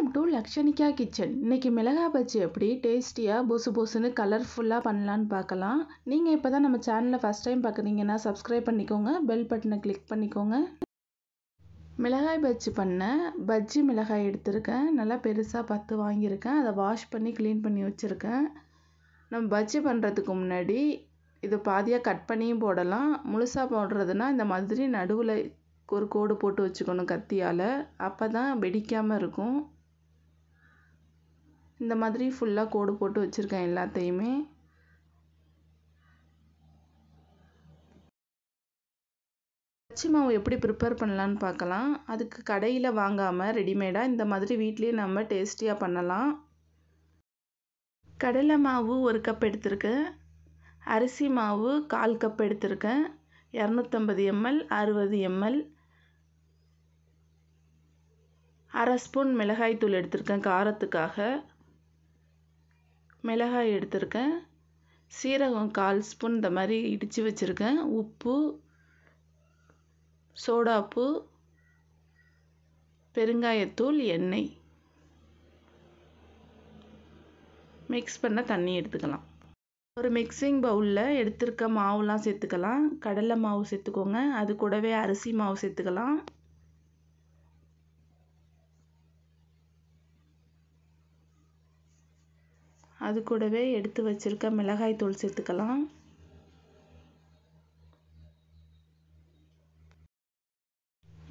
Welcome to Lakshanika kitchen இன்னைக்கு மிளகாய் பஜ்ஜி எப்படி? டேஸ்டியாக பொசு பொசுன்னு கலர்ஃபுல்லாக பண்ணலான்னு பார்க்கலாம். நீங்கள் இப்போ தான் நம்ம சேனலை ஃபஸ்ட் டைம் பார்க்குறீங்கன்னா சப்ஸ்கிரைப் பண்ணிக்கோங்க. பெல் பட்டனை கிளிக் பண்ணிக்கோங்க. மிளகாய் பஜ்ஜி பண்ணேன் பஜ்ஜி மிளகாய் எடுத்திருக்கேன். நல்லா பெருசாக பத்து வாங்கியிருக்கேன். அதை வாஷ் பண்ணி க்ளீன் பண்ணி வச்சுருக்கேன். நம்ம பஜ்ஜி பண்ணுறதுக்கு முன்னாடி இது பாதியாக கட் பண்ணியும் போடலாம். முழுசாக போடுறதுனா இந்த மாதிரி நடுவில் ஒரு கோடு போட்டு வச்சுக்கணும் கத்தியால். அப்போ தான் வெடிக்காமல் இருக்கும். இந்த மாதிரி ஃபுல்லாக கோடு போட்டு வச்சுருக்கேன் எல்லாத்தையுமே. பச்சி மாவு எப்படி ப்ரிப்பேர் பண்ணலான்னு பார்க்கலாம். அதுக்கு கடையில் வாங்காமல் ரெடிமேடாக இந்த மாதிரி வீட்லேயே நம்ம டேஸ்டியாக பண்ணலாம். கடலை மாவு ஒரு கப் எடுத்திருக்கேன். அரிசி மாவு கால் கப் எடுத்திருக்கேன். இரநூத்தம்பது எம்எல் அறுபது எம்எல் அரை ஸ்பூன் மிளகாய்த்தூள் எடுத்திருக்கேன் காரத்துக்காக. மிளகாய் எடுத்திருக்கேன். சீரகம் கால் ஸ்பூன் இந்த மாதிரி இடித்து வச்சுருக்கேன். உப்பு சோடாப்பு பெருங்காயத்தூள் எண்ணெய். மிக்ஸ் பண்ண தண்ணி எடுத்துக்கலாம். ஒரு மிக்சிங் பவுலில் எடுத்திருக்க மாவுலாம் சேர்த்துக்கலாம். கடலை மாவு சேர்த்துக்கோங்க. அது கூடவே அரிசி மாவு சேர்த்துக்கலாம். அது கூடவே எடுத்து வச்சுருக்க மிளகாய் தூள் சேர்த்துக்கலாம்.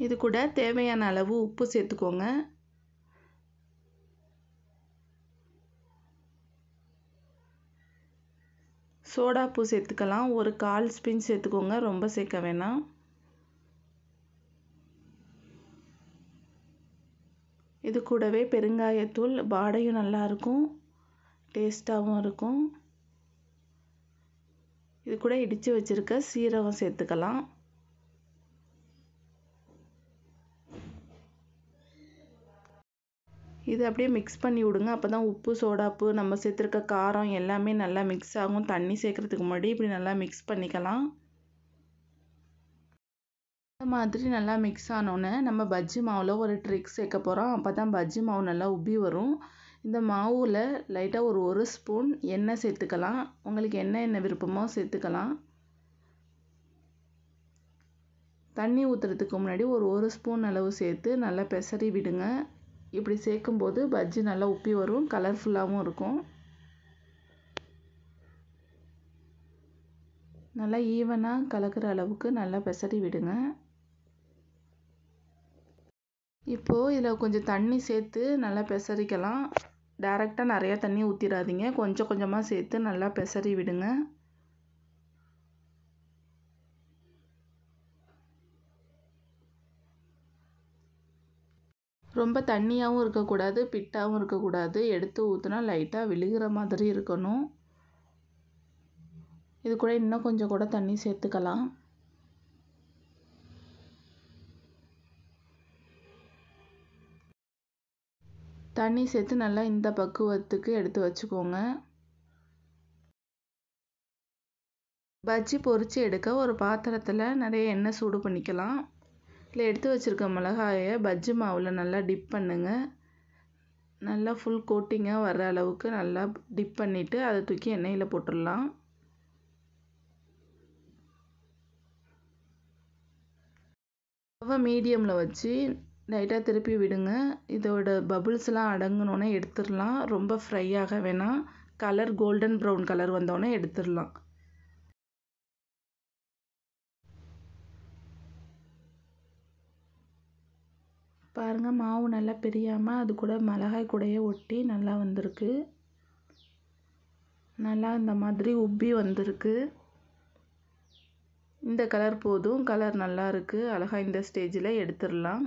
இது கூட தேவையான அளவு உப்பு சேர்த்துக்கோங்க. சோடாப்பூ சேர்த்துக்கலாம். ஒரு கால் ஸ்பின் சேர்த்துக்கோங்க. ரொம்ப சேர்க்க வேணாம். இது கூடவே பெருங்காயத்தூள் வாடையும் நல்லாயிருக்கும் டேஸ்ட்டாகவும் இருக்கும். இது கூட இடித்து வச்சுருக்க சீரகம் சேர்த்துக்கலாம். இது அப்படியே மிக்ஸ் பண்ணி விடுங்க. அப்போ தான் உப்பு சோடாப்பு நம்ம சேர்த்துருக்க காரம் எல்லாமே நல்லா மிக்ஸ் ஆகும். தண்ணி சேர்க்குறதுக்கு முன்னாடி இப்படி நல்லா மிக்ஸ் பண்ணிக்கலாம். இந்த மாதிரி நல்லா மிக்ஸ் ஆனோன்னே நம்ம பஜ்ஜி மாவில் ஒரு ட்ரிக் சேர்க்க போகிறோம் அப்போ தான் பஜ்ஜி மாவு நல்லா உப்பி வரும். இந்த மாவில் லைட்டாக ஒரு ஒரு ஸ்பூன் எண்ணெய் சேர்த்துக்கலாம். உங்களுக்கு என்ன எண்ணெய் விருப்பமோ சேர்த்துக்கலாம். தண்ணி ஊற்றுறதுக்கு முன்னாடி ஒரு ஒரு ஸ்பூன் அளவு சேர்த்து நல்லா பெசரி விடுங்க. இப்படி சேர்க்கும்போது பஜ்ஜி நல்லா உப்பி வரும் கலர்ஃபுல்லாகவும் இருக்கும். நல்லா ஈவனாக கலக்கிற அளவுக்கு நல்லா பெசரி விடுங்க. இப்போது இதில் கொஞ்சம் தண்ணி சேர்த்து நல்லா பெசரிக்கலாம். டேரெக்டாக நிறையா தண்ணி ஊற்றிடாதீங்க கொஞ்சம் கொஞ்சமாக சேர்த்து நல்லா பெசரி விடுங்க. ரொம்ப தண்ணியாகவும் இருக்கக்கூடாது பிட்டாகவும் இருக்கக்கூடாது. எடுத்து ஊற்றினா லைட்டாக விழுகிற மாதிரி இருக்கணும். இது கூட இன்னும் கொஞ்சம் கூட தண்ணி சேர்த்துக்கலாம். தண்ணி சேர்த்து நல்லா இந்த பக்குவத்துக்கு எடுத்து வச்சுக்கோங்க. பஜ்ஜி பொரித்து எடுக்க ஒரு பாத்திரத்தில் நிறைய எண்ணெய் சூடு பண்ணிக்கலாம். இல்லை எடுத்து வச்சுருக்க மிளகாயை பஜ்ஜி மாவில் நல்லா டிப் பண்ணுங்கள் நல்லா ஃபுல் கோட்டிங்காக வர்ற அளவுக்கு நல்லா டிப் பண்ணிவிட்டு அதை தூக்கி எண்ணெயில் போட்டுடலாம். மீடியமில் வச்சு லைட்டாக திருப்பி விடுங்க. இதோட பபுள்ஸ்லாம் அடங்கினோன்னே எடுத்துடலாம். ரொம்ப ஃப்ரை ஆக வேணாம். கலர் கோல்டன் ப்ரௌன் கலர் வந்தோடனே எடுத்துடலாம். பாருங்கள் மாவு நல்லா பிரியாமல் அது கூட மிளகாய் கூடையே ஒட்டி நல்லா வந்திருக்கு. நல்லா இந்த மாதிரி உப்பி வந்திருக்கு. இந்த கலர் போதும். கலர் நல்லா இருக்குது அழகாக இந்த ஸ்டேஜில் எடுத்துடலாம்.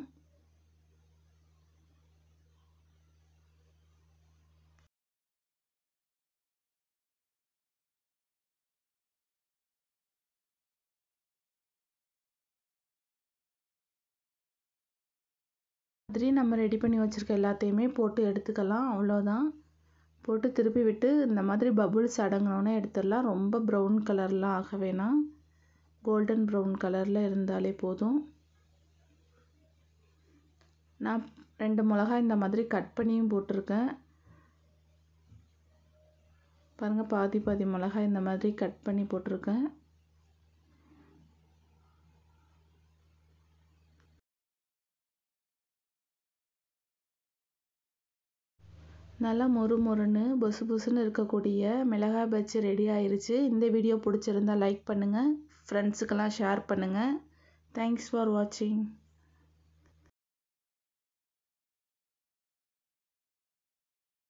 மாதிரி நம்ம ரெடி பண்ணி வச்சுருக்க எல்லாத்தையுமே போட்டு எடுத்துக்கலாம். அவ்வளோதான் போட்டு திருப்பி விட்டு இந்த மாதிரி பபுள்ஸ் அடங்கினோன்னே எடுத்துடலாம். ரொம்ப ப்ரௌன் கலர்லாம் ஆக வேணாம். கோல்டன் ப்ரௌன் கலரில் இருந்தாலே போதும். நான் ரெண்டு மிளகாய் இந்த மாதிரி கட் பண்ணியும் போட்டிருக்கேன். பாருங்கள் பாதி பாதி மிளகாய் இந்த மாதிரி கட் பண்ணி போட்டிருக்கேன். நல்லா மொறு மொறுன்னு பொசு பொசுன்னு இருக்கக்கூடிய மிளகாய் பஜ்ஜி ரெடி ஆயிருச்சு. இந்த வீடியோ பிடிச்சிருந்தா லைக் பண்ணுங்கள் ஃப்ரெண்ட்ஸுக்கெல்லாம் ஷேர் பண்ணுங்கள் தேங்க்ஸ் ஃபார் வாட்சிங்